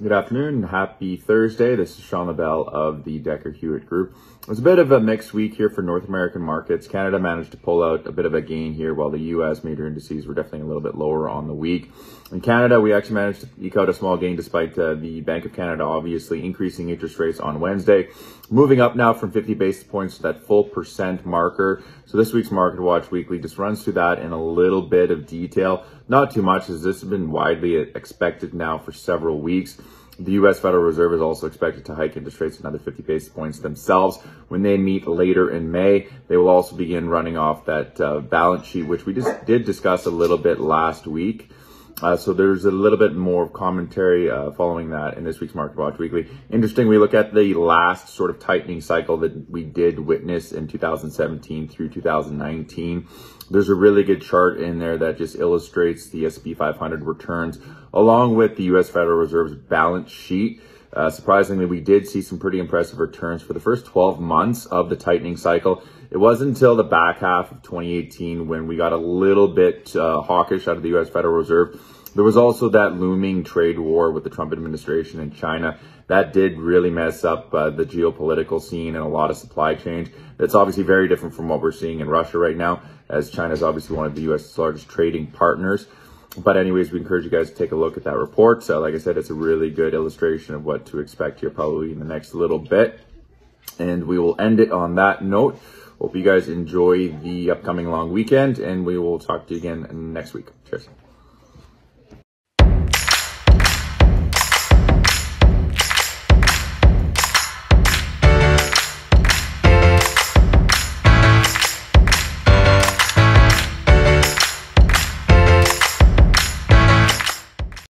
Good afternoon. Happy Thursday. This is Sean LaBelle of the Dekker Hewett Group. It was a bit of a mixed week here for North American markets. Canada managed to pull out a bit of a gain here, while the U.S. major indices were definitely a little bit lower on the week. In Canada, we actually managed to eke out a small gain despite uh, the Bank of Canada obviously increasing interest rates on Wednesday, moving up now from 50 basis points to that full percent marker. So this week's Market Watch Weekly just runs through that in a little bit of detail. Not too much, as this has been widely expected now for several weeks. The U.S. Federal Reserve is also expected to hike interest rates another 50 basis points themselves when they meet later in May. They will also begin running off that uh, balance sheet, which we just did discuss a little bit last week. Uh, so there's a little bit more of commentary uh, following that in this week's Market Watch Weekly. Interesting, we look at the last sort of tightening cycle that we did witness in 2017 through 2019. There's a really good chart in there that just illustrates the S&P 500 returns along with the U.S. Federal Reserve's balance sheet. Uh, surprisingly, we did see some pretty impressive returns for the first 12 months of the tightening cycle. It wasn't until the back half of 2018 when we got a little bit uh, hawkish out of the U.S. Federal Reserve. There was also that looming trade war with the Trump administration and China. That did really mess up uh, the geopolitical scene and a lot of supply chains. That's obviously very different from what we're seeing in Russia right now, as China is obviously one of the U.S. largest trading partners. But anyways, we encourage you guys to take a look at that report. So like I said, it's a really good illustration of what to expect here probably in the next little bit. And we will end it on that note. Hope you guys enjoy the upcoming long weekend and we will talk to you again next week. Cheers.